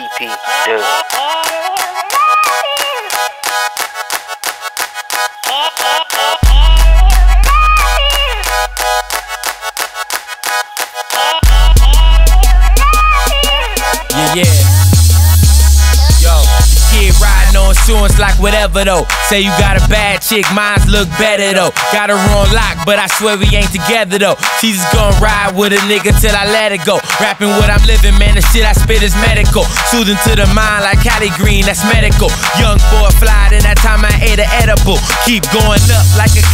TP, dude. Yeah, yeah. Insurance like whatever though. Say you got a bad chick, mine's look better though. Got her on lock, but I swear we ain't together though. She's just gonna ride with a nigga till I let it go. Rapping what I'm living, man, the shit I spit is medical. Soothing to the mind like Cali Green, that's medical. Young boy fly, then that time I ate an edible. Keep going up like a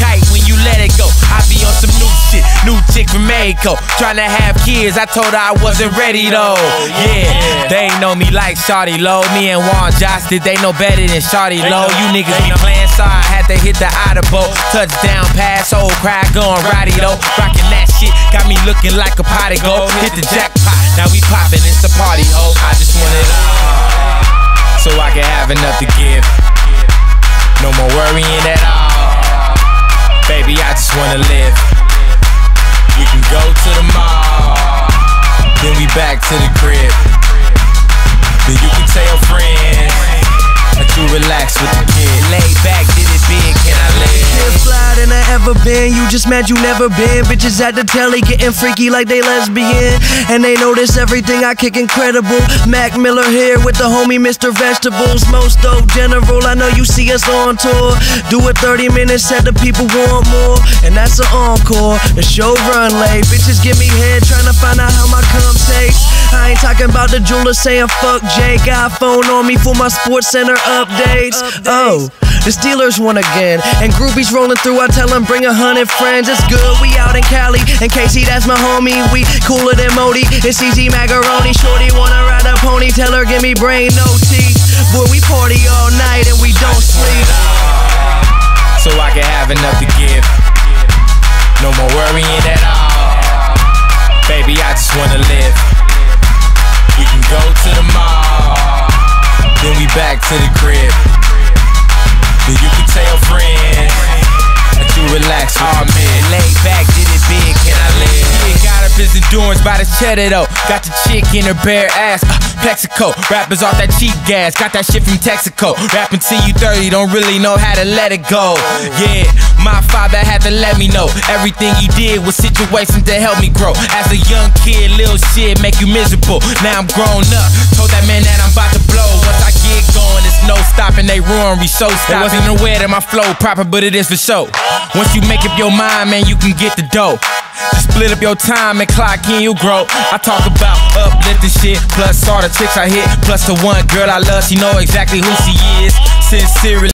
from Mexico. Trying to have kids, I told her I wasn't ready though. Yeah, they know me like Shawty Lo. Me and Juan Josh did they know better than Shawty Lo. You niggas be playing so I had to hit the audible. Touchdown pass, old crowd going righty though. Rockin' that shit, got me looking like a potty go. Hit the jackpot, now we poppin', it's a party ho. I just want it all, so I can have enough to give. No more worrying at all. Back to the crib. Then you can tell your friends that you relax with the kid. Lay back, did it big, can I live? More fly than I ever been. You just mad you never been. Bitches at the telly getting freaky like they lesbian. And they notice everything I kick incredible. Mac Miller here with the homie Mr. Vegetables. Most dope general. I know you see us on tour. Do a 30 minute set, the people want more. And that's an encore. The show run late. Bitches give me head trying to find out talking about the jeweler saying fuck Jake. iPhone on me for my Sports Center updates. Oh. The Steelers won again, and groupies rolling through. I tell them bring a hundred friends. It's good, we out in Cali. And Casey, that's my homie. We cooler than Modi. It's easy macaroni. Shorty wanna ride a pony. Tell her give me brain, no teeth. Boy, we party all night and we don't sleep. so I can have enough to give. No more worrying at all. Back to the crib. Then you can tell friends that you relax with oh, man. Lay back, did it big, can I live? Yeah, got up his endurance by the cheddar though. Got the chick in her bare ass. Uh, Plaxico, rappers off that cheap gas. Got that shit from Texaco. Rapping till you 30, don't really know how to let it go. Yeah, my father had to let me know everything he did was situations to help me grow. As a young kid, little shit make you miserable. Now I'm grown up. Told that man that I'm about to They ruin me so stop. Wasn't aware that my flow proper, but it is for show. Once you make up your mind, man, you can get the dough. Just split up your time and clock in, you grow. I talk about uplifting shit, plus all the chicks I hit, plus the one girl I love, she know exactly who she is. Sincerely.